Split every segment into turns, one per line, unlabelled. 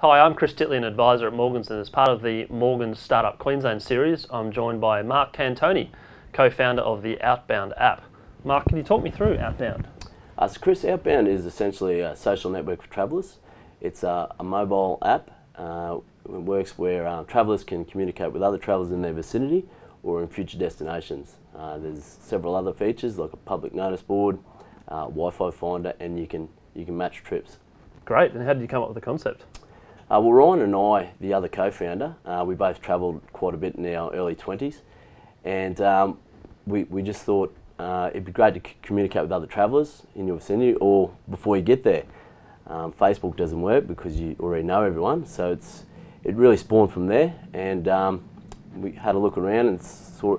Hi, I'm Chris Titley, an advisor at Morgans, and as part of the Morgans Startup Queensland series, I'm joined by Mark Cantoni, co-founder of the Outbound app. Mark, can you talk me through Outbound?
Uh, so Chris, Outbound is essentially a social network for travellers. It's a, a, mobile app. Uh, it works where uh, travellers can communicate with other travellers in their vicinity or in future destinations. Uh, there's several other features like a public notice board, uh, Wi-Fi finder, and you can you can match trips.
Great. And how did you come up with the concept?
Uh, well, Ryan and I, the other co-founder, uh, we both travelled quite a bit in our early 20s, and um, we, we just thought uh, it'd be great to communicate with other travellers in your vicinity or before you get there. Um, Facebook doesn't work because you already know everyone, so it's it really spawned from there, and um, we had a look around and saw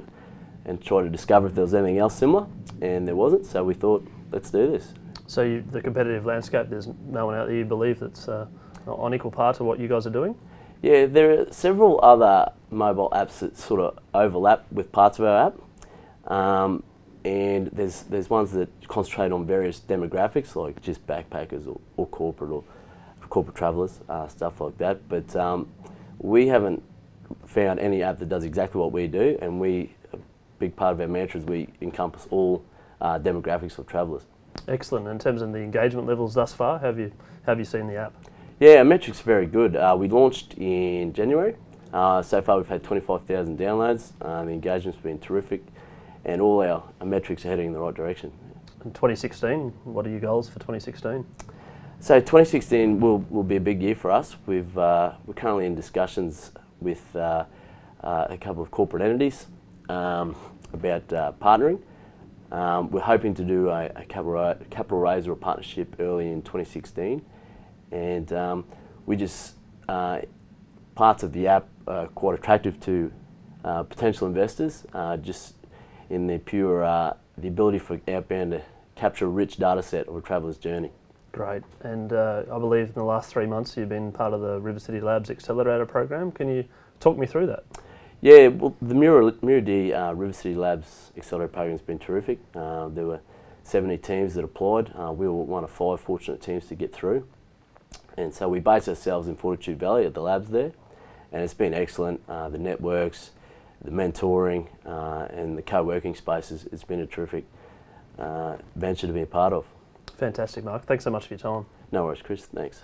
and tried to discover if there was anything else similar, and there wasn't. So we thought, let's do this.
So you, the competitive landscape, there's no one out there you believe that's uh, on equal par to what you guys are doing?
Yeah, there are several other mobile apps that sort of overlap with parts of our app. Um, and there's there's ones that concentrate on various demographics, like just backpackers or, or corporate or corporate travellers, uh, stuff like that. But um, we haven't found any app that does exactly what we do, and we a big part of our mantra is we encompass all uh, demographics of travellers.
Excellent. In terms of the engagement levels thus far, have you have you seen the app?
Yeah, our metrics are very good. Uh, we launched in January. Uh, so far, we've had 25,000 downloads. Uh, the engagement's been terrific, and all our, our, metrics are heading in the right direction.
In 2016, what are your goals for 2016?
So 2016 will, will be a big year for us. We've, uh, we're currently in discussions with uh, uh, a couple of corporate entities um, about partnering. Um, we're hoping to do a, a capital, capital raise or a partnership early in 2016 and um, we just uh, parts of the app are quite attractive to uh, potential investors, uh, just in the pure uh, the ability for Outbound to capture a rich data set of a traveller's journey.
Great, and uh, I believe in the last three months you've been part of the River City Labs Accelerator program. Can you talk me through that?
Yeah, well, the Mirror, muru-D uh, River City Labs Accelerator program has been terrific. there were 70 teams that applied. we were one of five fortunate teams to get through. And so we base ourselves in Fortitude Valley at the labs there, and it's been excellent. Uh, the networks, the mentoring, uh, and the co-working spaces, it's been a terrific uh, venture to be a part of.
Fantastic, Mark. Thanks so much for your time.
No worries, Chris. Thanks.